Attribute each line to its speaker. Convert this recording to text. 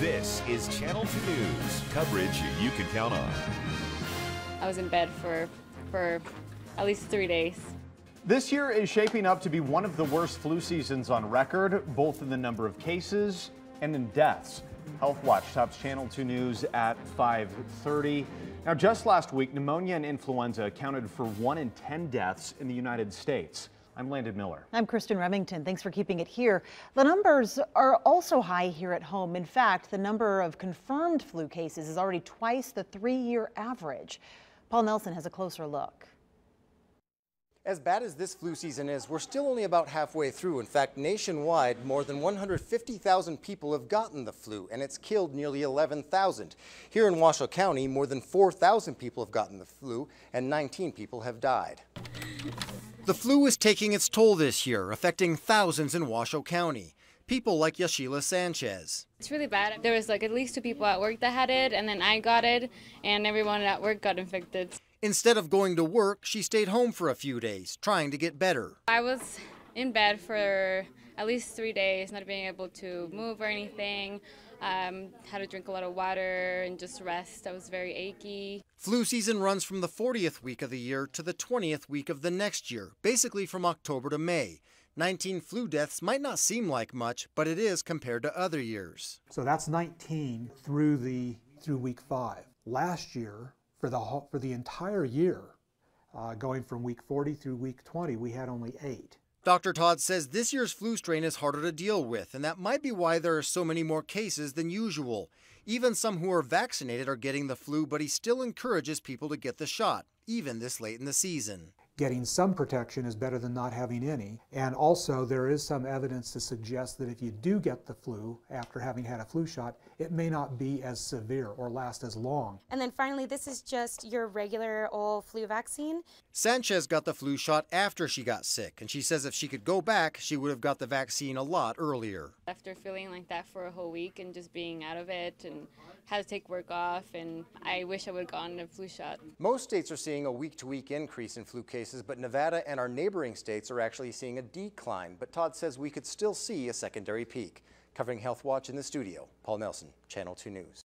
Speaker 1: This is Channel 2 News, coverage you can count on.
Speaker 2: I was in bed for for at least three days.
Speaker 3: This year is shaping up to be one of the worst flu seasons on record, both in the number of cases and in deaths. Health Watch tops Channel 2 News at 5:30. Now, just last week, pneumonia and influenza accounted for one in 10 deaths in the United States. I'm Landon Miller.
Speaker 4: I'm Kristen Remington. Thanks for keeping it here. The numbers are also high here at home. In fact, the number of confirmed flu cases is already twice the three-year average. Paul Nelson has a closer look.
Speaker 5: As bad as this flu season is, we're still only about halfway through. In fact, nationwide, more than 150,000 people have gotten the flu, and it's killed nearly 11,000. Here in Washoe County, more than 4,000 people have gotten the flu, and 19 people have died. The flu is taking its toll this year, affecting thousands in Washoe County. People like Yashila Sanchez.
Speaker 2: It's really bad. There was like at least two people at work that had it, and then I got it, and everyone at work got infected.
Speaker 5: Instead of going to work, she stayed home for a few days, trying to get better.
Speaker 2: I was in bed for at least three days, not being able to move or anything. Um, had to drink a lot of water and just rest. I was very achy.
Speaker 5: Flu season runs from the 40th week of the year to the 20th week of the next year, basically from October to May. 19 flu deaths might not seem like much, but it is compared to other years.
Speaker 6: So that's 19 through the through week 5. Last year for the for the entire year, uh, going from week 40 through week 20, we had only 8.
Speaker 5: Dr. Todd says this year's flu strain is harder to deal with, and that might be why there are so many more cases than usual. Even some who are vaccinated are getting the flu, but he still encourages people to get the shot, even this late in the season
Speaker 6: getting some protection is better than not having any. And also, there is some evidence to suggest that if you do get the flu after having had a flu shot, it may not be as severe or last as long.
Speaker 7: And then finally, this is just your regular old flu vaccine.
Speaker 5: Sanchez got the flu shot after she got sick, and she says if she could go back, she would have got the vaccine a lot earlier.
Speaker 2: After feeling like that for a whole week and just being out of it and had to take work off, and I wish I would have gotten a flu shot.
Speaker 5: Most states are seeing a week to week increase in flu cases cases, but Nevada and our neighboring states are actually seeing a decline. But Todd says we could still see a secondary peak. Covering Health Watch in the studio, Paul Nelson, Channel 2 News.